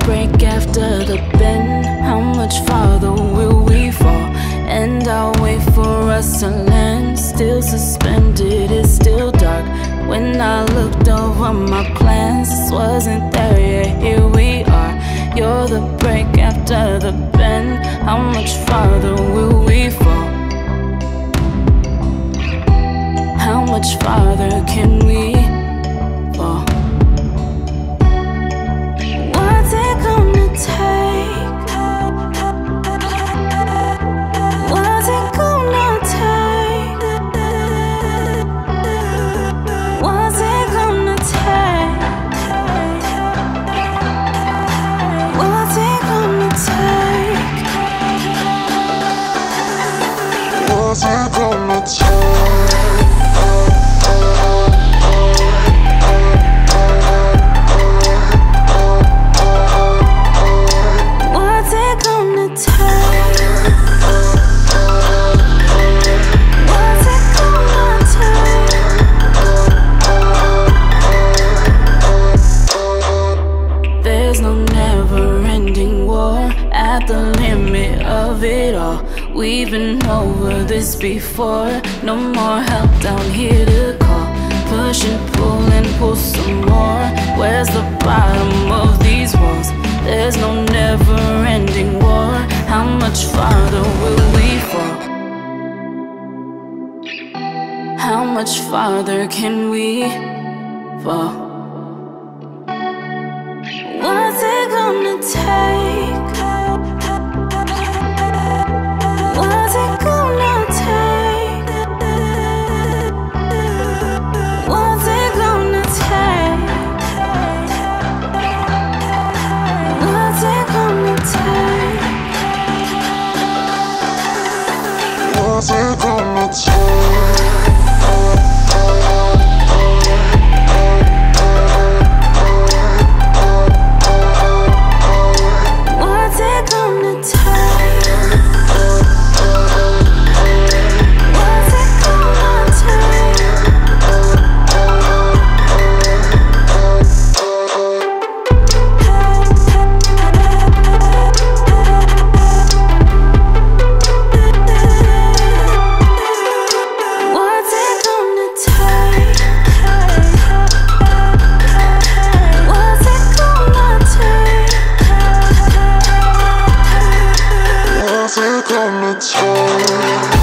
break after the bend? How much farther will we fall? And I'll wait for us to land. Still suspended, it's still dark. When I looked over my plans, this wasn't there yet. Here we are. You're the break after the bend. How much farther will we fall? We've been over this before. No more help down here to call. Push and pull and pull some more. Where's the bottom of these walls? There's no never-ending war. How much farther will we fall? How much farther can we fall? What's it gonna take? cause I got my chance Let me change